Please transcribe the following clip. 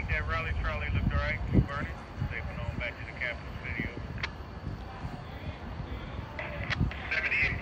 think that rally trolley looked all right. Keep burning. Safe and on back to the capital city. 78.